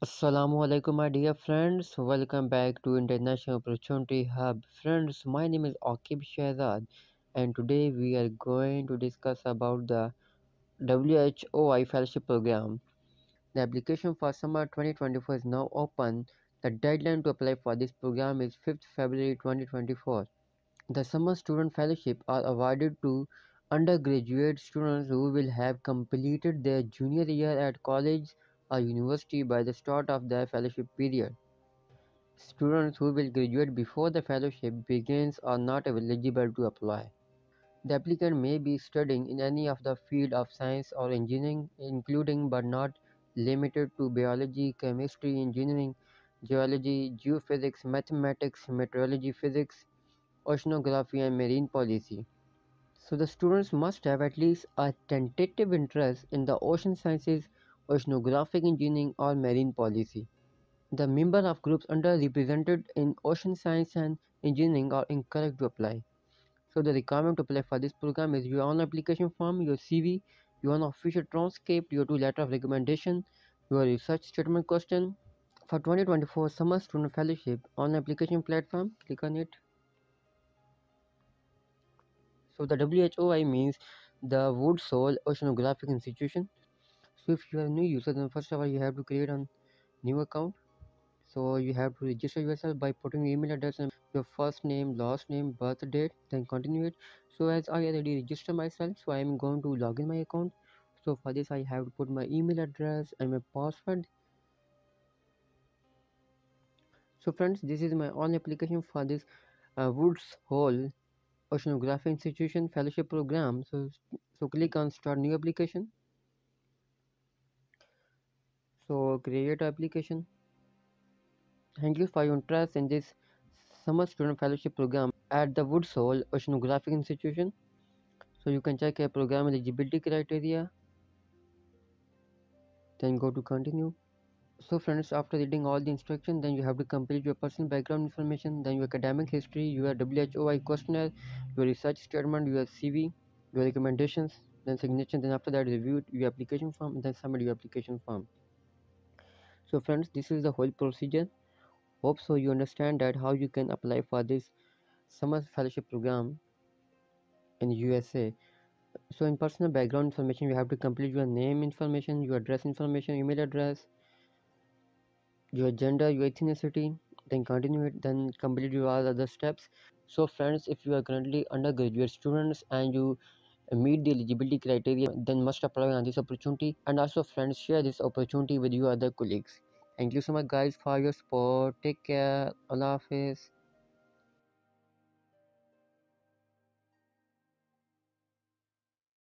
Assalamu alaikum my dear friends. Welcome back to International Opportunity Hub. Friends my name is Akib Shehzad and today we are going to discuss about the WHOI fellowship program. The application for summer 2024 is now open. The deadline to apply for this program is 5th February 2024 the summer student fellowship are awarded to undergraduate students who will have completed their junior year at college or university by the start of their fellowship period. Students who will graduate before the fellowship begins are not eligible to apply. The applicant may be studying in any of the field of science or engineering, including but not limited to biology, chemistry, engineering, geology, geophysics, mathematics, meteorology, physics, oceanography, and marine policy. So the students must have at least a tentative interest in the ocean sciences, oceanographic engineering, or marine policy. The member of groups underrepresented in ocean science and engineering are encouraged to apply. So the requirement to apply for this program is your own application form, your CV, your own official transcript, your two letter of recommendation, your research statement question. For 2024 Summer Student Fellowship on application platform, click on it. So the WHOI means the Woods Hole Oceanographic Institution. So if you are a new user, then first of all you have to create a new account. So you have to register yourself by putting email address and your first name last name birth date then continue it. So as i already registered myself so i am going to log in my account. So for this i have to put my email address and my password. So friends this is my own application for this uh, woods hole oceanography institution fellowship program. So so click on start new application so create application Thank you for your interest in this summer student fellowship program at the Woods Hole Oceanographic Institution. So you can check your program eligibility criteria. Then go to continue. So friends, after reading all the instructions, then you have to complete your personal background information, then your academic history, your WHOI questionnaire, your research statement, your CV, your recommendations, then signature, then after that review your application form, then submit your application form. So friends, this is the whole procedure. Hope so you understand that how you can apply for this summer fellowship program in usa so in personal background information you have to complete your name information your address information email address your gender your ethnicity then continue it then complete your all other steps. So friends if you are currently undergraduate students and you meet the eligibility criteria then must apply on this opportunity and also friends share this opportunity with your other colleagues Thank you so much guys for your support. Take care. Allah Hafiz.